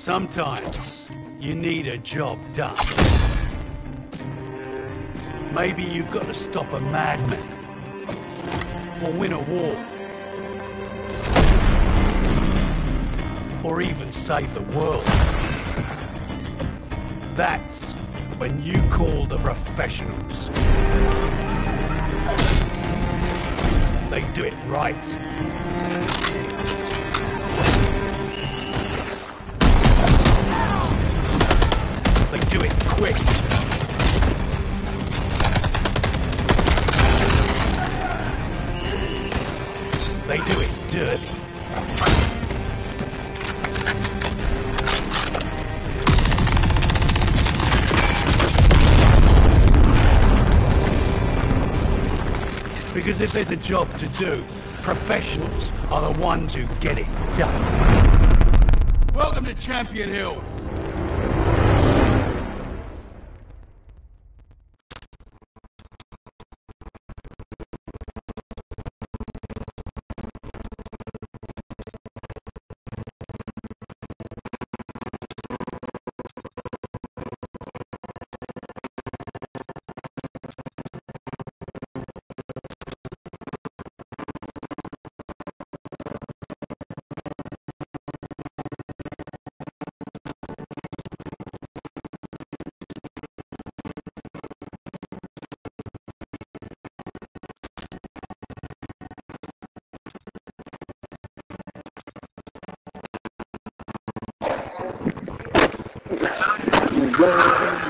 Sometimes you need a job done. Maybe you've got to stop a madman or win a war. Or even save the world. That's when you call the professionals. They do it right. Quick. They do it dirty. Because if there's a job to do, professionals are the ones who get it done. Welcome to Champion Hill. Well,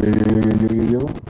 yo, yo, yo, yo, yo, yo.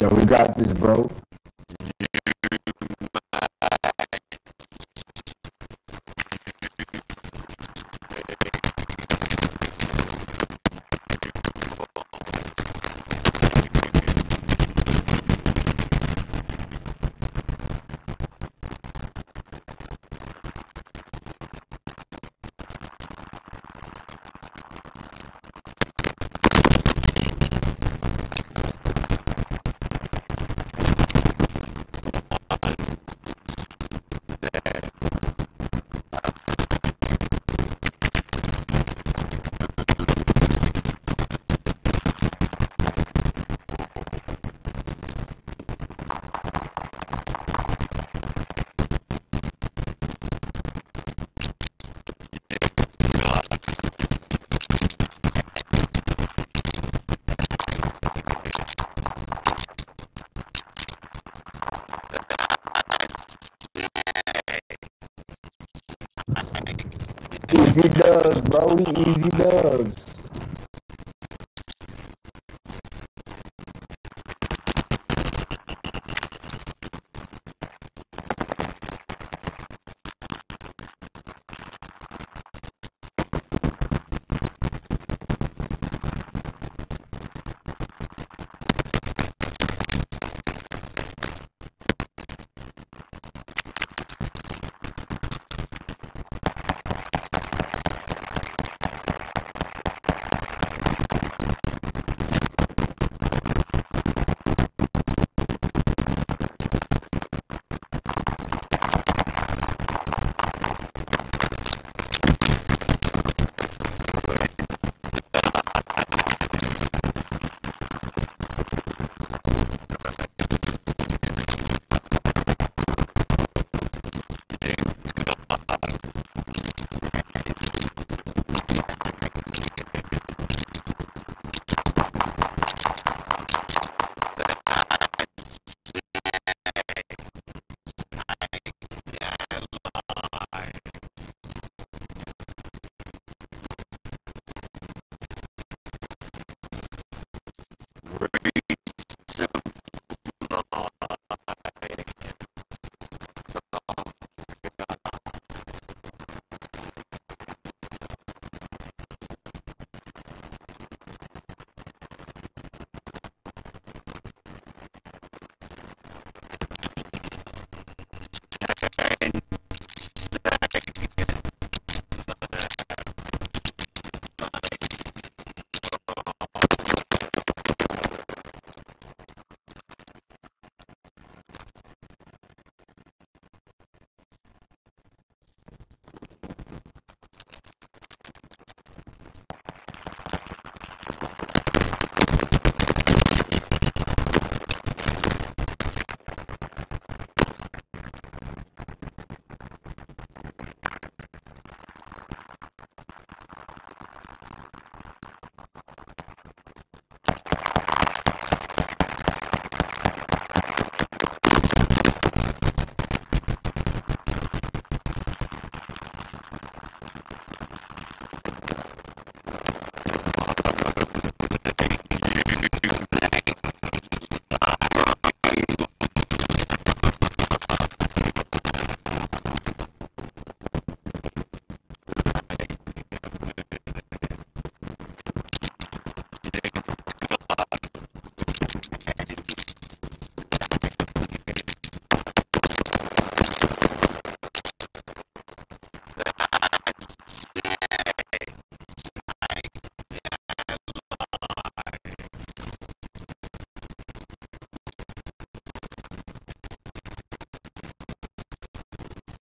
Yeah, we got this, bro. Easy dubs, bro. Easy dubs.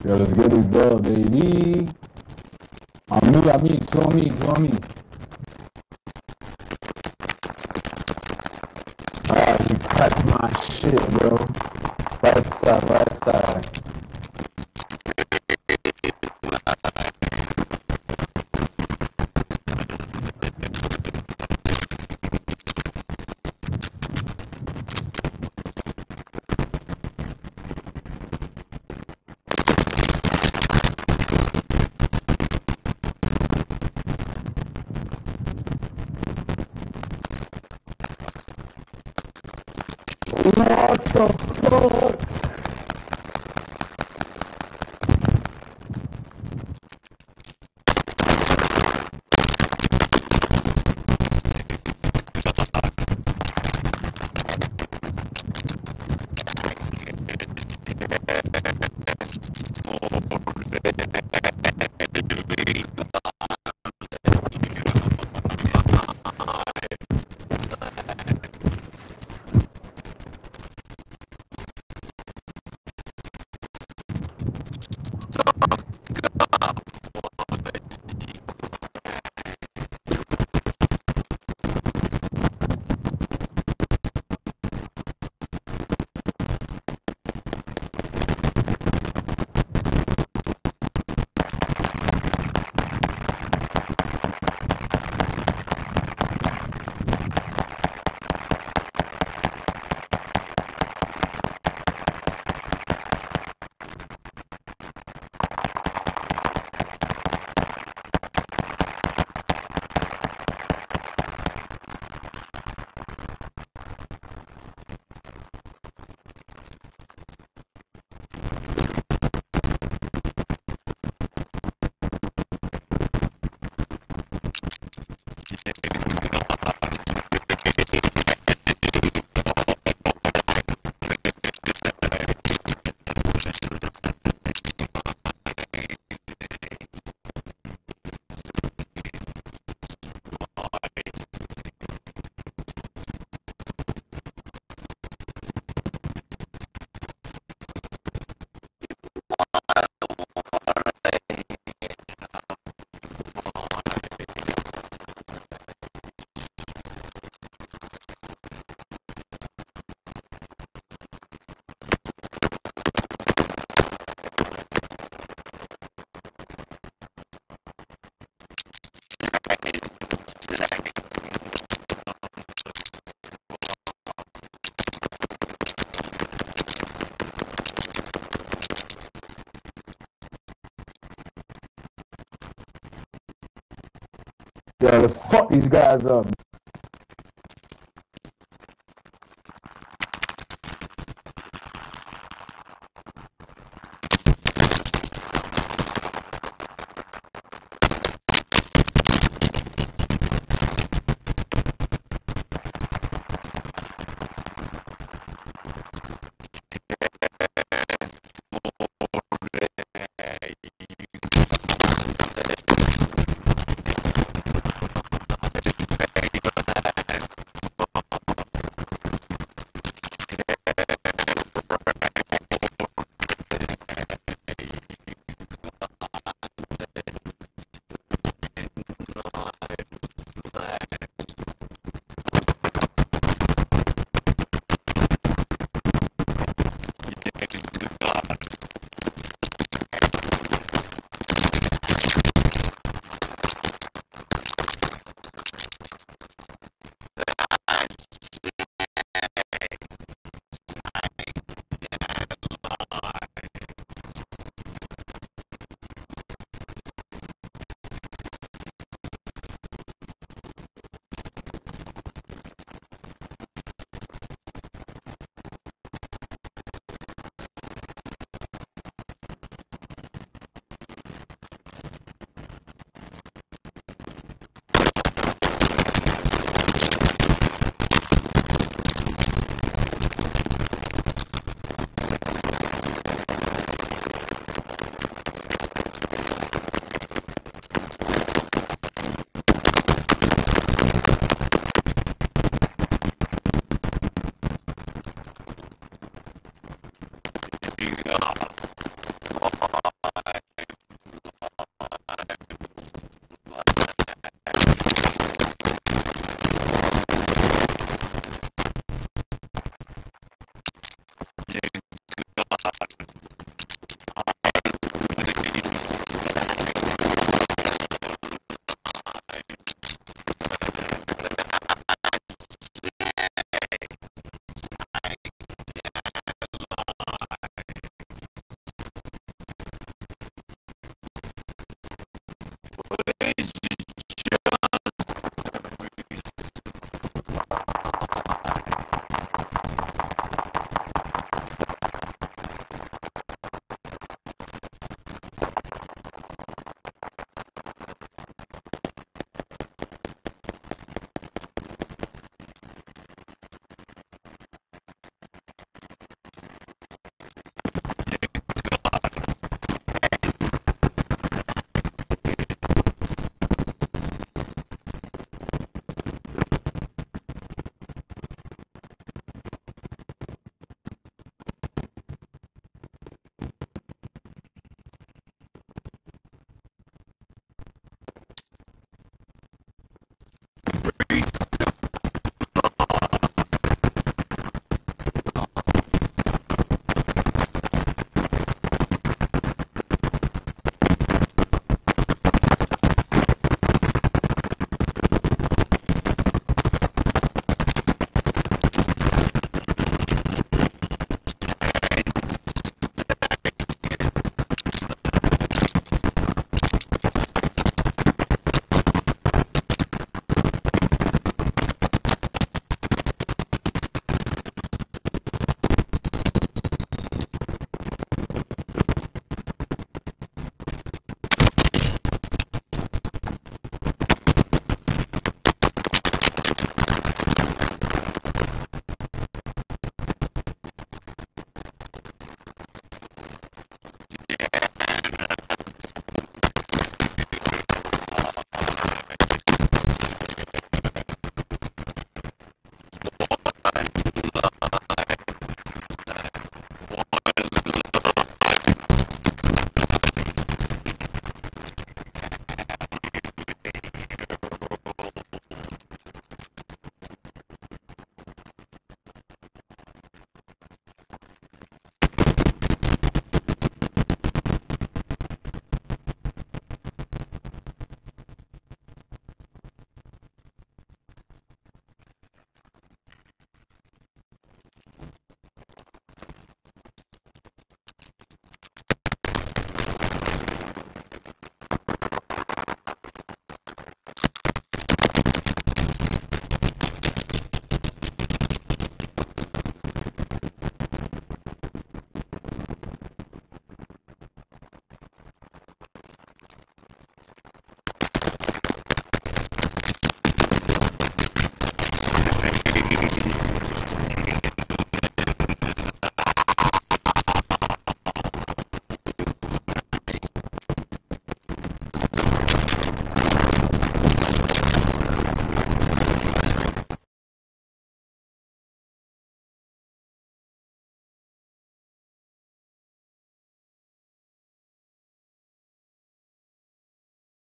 Yo, let's get this dub, baby. On me, on me, two me. Yeah, let's fuck these guys up.